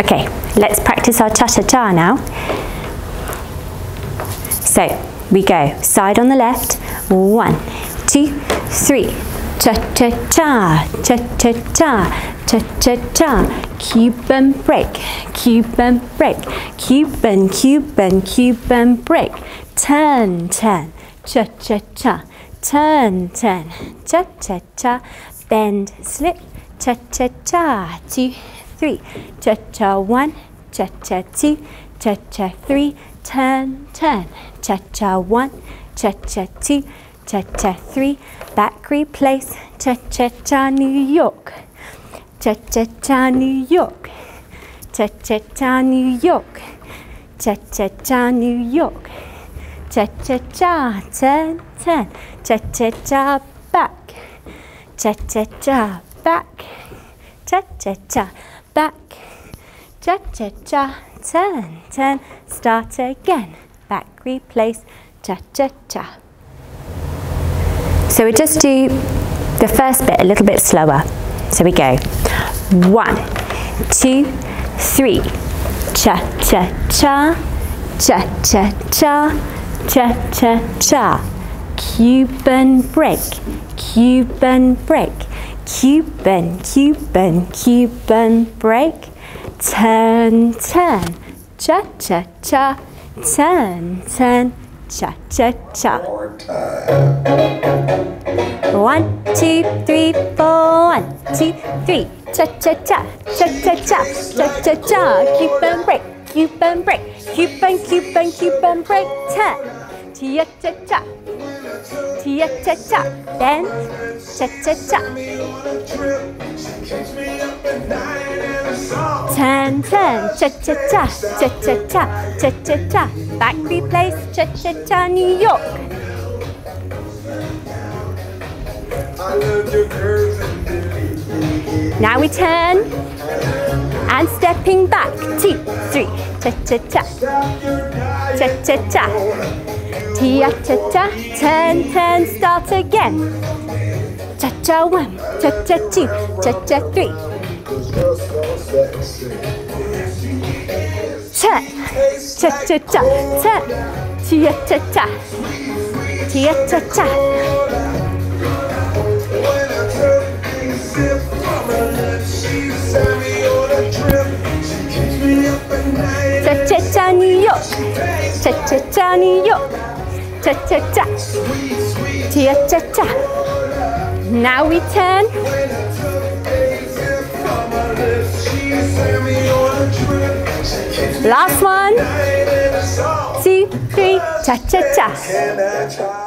Okay, let's practice our cha-cha-cha now. So we go. Side on the left, one, two, three, cha-cha-cha, cha-cha-cha, cha-cha-cha, Cuban break, Cuban break, Cuban, Cuban, Cuban break, turn, turn, cha-cha-cha, turn, turn, cha-cha-cha, bend, slip, cha-cha-cha, two, three, cha-cha one, cha-cha two, cha-cha three, turn, turn, cha-cha one, cha-cha two, cha-cha three, back replace, cha-cha-cha New York, cha-cha-cha New York, cha-cha-cha New York, cha-cha-cha New York, cha-cha-cha, turn, turn, cha-cha-cha back, cha-cha-cha back, cha-cha-cha back, cha-cha-cha, turn, turn, start again, back, replace, cha-cha-cha. So we just do the first bit a little bit slower. So we go, one, two, three, cha-cha-cha, cha-cha-cha, cha-cha-cha, Cuban break, Cuban break, Cuban, Cuban, Cuban break, turn, turn, cha cha cha, turn, turn, cha cha cha. One, two, three, four, one, two, three, cha cha cha, cha cha cha, cha cha cha, Cuban break, Cuban break, Cuban, Cuban, Cuban break, turn, cha cha cha, cha cha cha, bend, cha cha cha. Ten, ten, cha cha cha, cha cha cha, cha cha cha. Back replace, cha cha cha, New York. Now we turn and stepping back. Two, three, cha cha cha, cha cha cha, tia cha cha. Turn, turn, start again. Cha cha one, cha cha two, cha cha three. Cha cha cha, turn, tia cha cha, tia cha cha. Cha cha cha New York, cha cha cha New York, cha cha cha, tia cha cha. Now we turn. Last one. Two, three, cha cha cha.